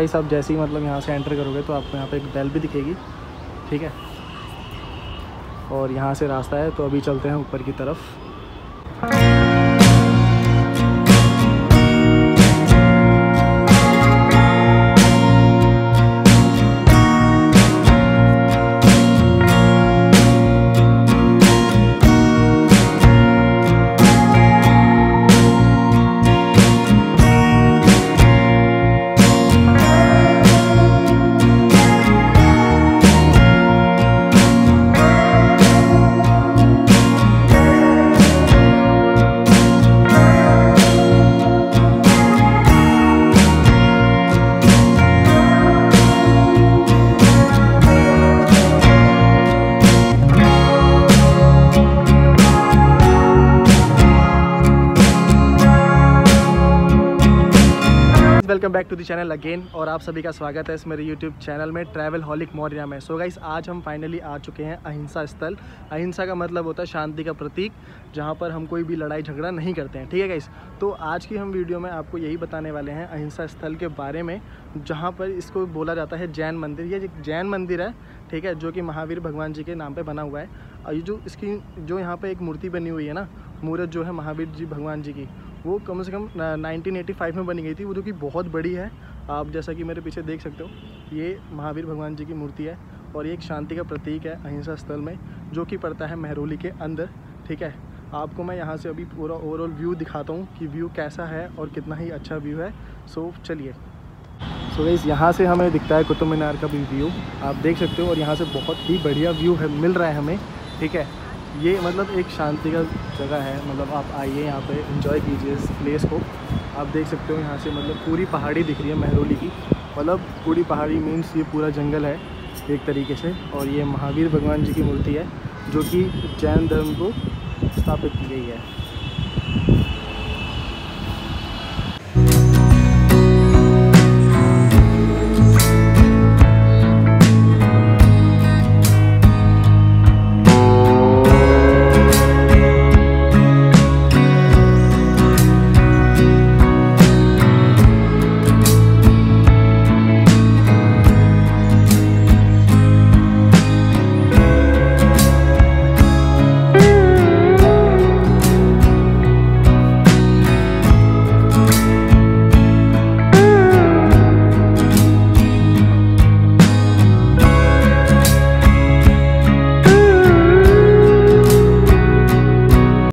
Guys आप जैसे ही मतलब यहाँ से एंटर करोगे तो आपको यहाँ पे एक बेल भी दिखेगी, ठीक है? और यहाँ से रास्ता है तो अभी चलते हैं ऊपर की तरफ़। Welcome back to the channel again और आप सभी का स्वागत है इस मेरे यूट्यूब चैनल में ट्रैवल हॉलिक मौर्या में। सो गाइस आज हम फाइनली आ चुके हैं अहिंसा स्थल। अहिंसा का मतलब होता है शांति का प्रतीक, जहाँ पर हम कोई भी लड़ाई झगड़ा नहीं करते हैं। ठीक है गाइस तो आज की हम वीडियो में आपको यही बताने वाले हैं अहिंसा स्थल के बारे में, जहाँ पर इसको बोला जाता है जैन मंदिर। ये जैन मंदिर है, ठीक है, जो कि महावीर भगवान जी के नाम पर बना हुआ है। और ये जो इसकी, जो यहाँ पर एक मूर्ति बनी हुई है ना, मूर्त जो है महावीर जी भगवान जी की वो कम से कम 1985 में बनी गई थी, वो जो कि बहुत बड़ी है। आप जैसा कि मेरे पीछे देख सकते हो, ये महावीर भगवान जी की मूर्ति है और ये एक शांति का प्रतीक है अहिंसा स्थल में, जो कि पड़ता है महरौली के अंदर, ठीक है? आपको मैं यहाँ से अभी पूरा ओवरऑल व्यू दिखाता हूँ कि व्यू कैसा है और कितना ही अच्छा व्यू है। सो चलिए। सो गई यहाँ से हमें दिखता है कुतुब मीनार का भी व्यू आप देख सकते हो और यहाँ से बहुत ही बढ़िया व्यू है, मिल रहा है हमें, ठीक है? ये मतलब एक शांति का जगह है। मतलब आप आइए यहाँ पे इंजॉय कीजिए इस प्लेस को। आप देख सकते हो यहाँ से मतलब पूरी पहाड़ी दिख रही है महरोली की। मतलब पूरी पहाड़ी मीन्स ये पूरा जंगल है एक तरीके से। और ये महावीर भगवान जी की मूर्ति है, जो कि जैन धर्म को स्थापित की गई है।